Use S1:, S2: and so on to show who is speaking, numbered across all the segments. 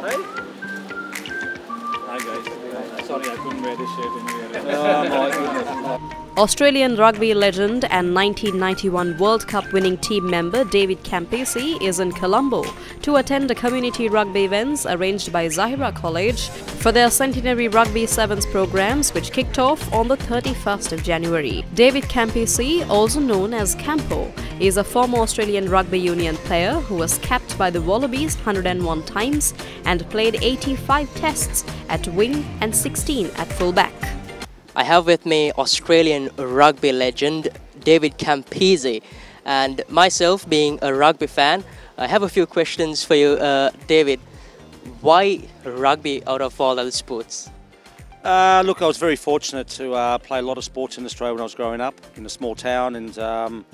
S1: Guys. Sorry, I couldn't wear this shirt anywhere.
S2: Oh my goodness.
S3: Australian rugby legend and 1991 World Cup winning team member David Campese is in Colombo to attend the community rugby events arranged by Zahira College for their centenary Rugby Sevens programs which kicked off on the 31st of January. David Campese, also known as Campo, is a former Australian rugby union player who was capped by the Wallabies 101 times and played 85 tests at wing and 16 at fullback.
S4: I have with me Australian rugby legend David Campese and myself being a rugby fan I have a few questions for you uh, David. Why rugby out of all other sports?
S2: Uh, look, I was very fortunate to uh, play a lot of sports in Australia when I was growing up in a small town, and um,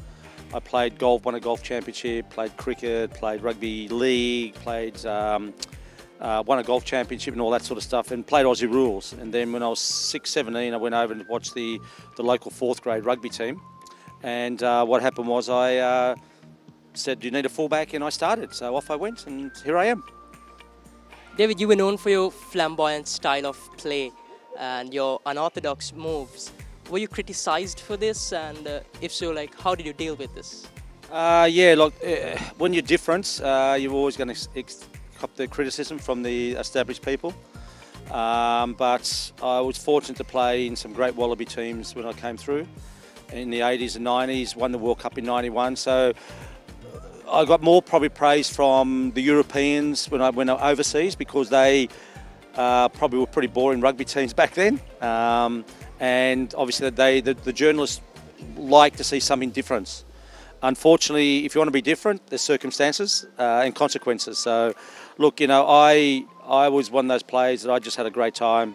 S2: I played golf, won a golf championship, played cricket, played rugby league, played um, uh, won a golf championship and all that sort of stuff, and played Aussie rules. And then when I was six, 17, I went over and watched the the local fourth grade rugby team. And uh, what happened was I uh, said, "Do you need a fullback?" And I started. So off I went, and here I am.
S4: David you were known for your flamboyant style of play and your unorthodox moves were you criticized for this and uh, if so like how did you deal with this
S2: Uh, yeah, look, uh, when you're different, uh, you're always going to ex- cop the criticism from the established people. Um, but I was fortunate to play in some great Wallaby teams when I came through in the 80s and 90s, won the World Cup in 91. So uh, I got more probably praise from the Europeans when I went overseas because they uh, probably were pretty boring rugby teams back then. Um, and obviously, they the, the journalists like to see something different. Unfortunately, if you want to be different, there's circumstances uh, and consequences. So, look, you know, I I was one of those players that I just had a great time.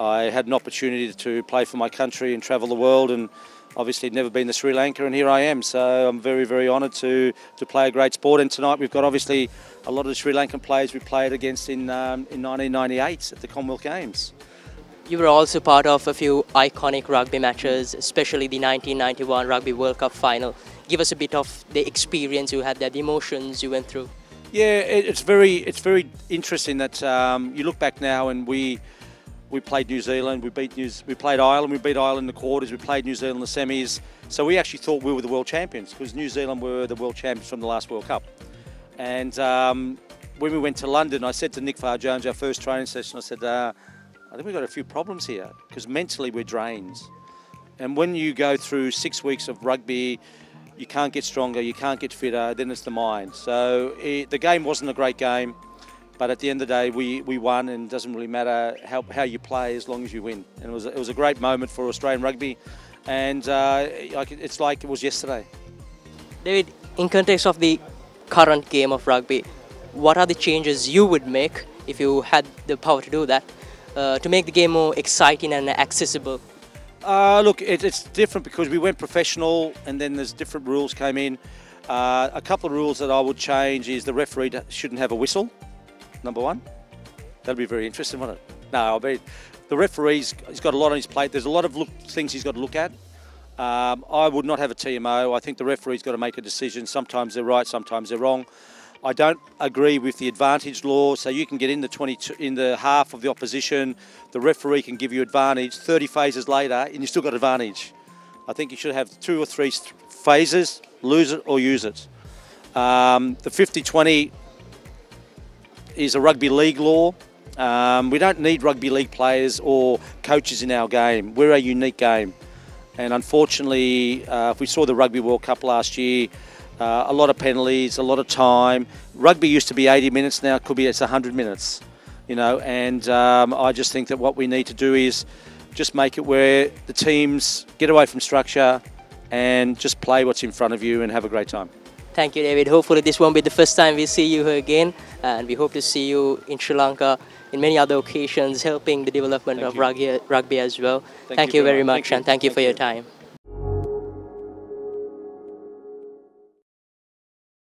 S2: I had an opportunity to play for my country and travel the world, and obviously never been to Sri Lanka, and here I am. So I'm very, very honoured to to play a great sport. And tonight we've got obviously a lot of the Sri Lankan players we played against in um, in 1998 at the Commonwealth Games.
S4: You were also part of a few iconic rugby matches especially the 1991 rugby world cup final give us a bit of the experience you had there the emotions you went through
S2: Yeah, it's very it's very interesting that um, you look back now and we we played New Zealand, we beat New, we played Ireland, we beat Ireland in the quarters, we played New Zealand in the semis. So we actually thought we were the world champions because New Zealand were the world champions from the last World Cup. And um, when we went to London, I said to Nick Farr Jones, our first training session, I said, uh, I think we've got a few problems here because mentally we're drained. And when you go through six weeks of rugby, you can't get stronger, you can't get fitter, then it's the mind. So it, the game wasn't a great game, but at the end of the day, we, we won, and it doesn't really matter how, how you play as long as you win. And it was, it was a great moment for Australian rugby, and uh, it's like it was yesterday.
S4: david in context of the current game of rugby what are the changes you would make if you had the power to do that uh, to make the game more exciting and accessible
S2: Uh, look, it, it's different because we went professional, and then there's different rules came in. Uh, a couple of rules that I would change is the referee shouldn't have a whistle. Number one, that'd be very interesting, wouldn't it? No, I mean, the referee's he's got a lot on his plate. There's a lot of look, things he's got to look at. Um, I would not have a TMO. I think the referee's got to make a decision. Sometimes they're right, sometimes they're wrong. I don't agree with the advantage law. So you can get in the 22, in the half of the opposition. The referee can give you advantage. 30 phases later, and you still got advantage. I think you should have two or three phases, lose it or use it. Um, the 50-20 is a rugby league law. Um, we don't need rugby league players or coaches in our game. We're a unique game. And unfortunately, uh, if we saw the Rugby World Cup last year, uh, a lot of penalties, a lot of time. Rugby used to be 80 minutes, now it could be it's 100 minutes, you know. And um, I just think that what we need to do is just make it where the teams get away from structure and just play what's in front of you and have a great time.
S4: Thank you, David. Hopefully, this won't be the first time we see you here again, and we hope to see you in Sri Lanka in many other occasions, helping the development
S2: Thank
S4: of
S2: you.
S4: rugby, rugby as well.
S2: Thank
S4: Thank,
S2: you
S4: you
S2: very much. Thank
S4: and thank you
S2: Thank
S4: for your time.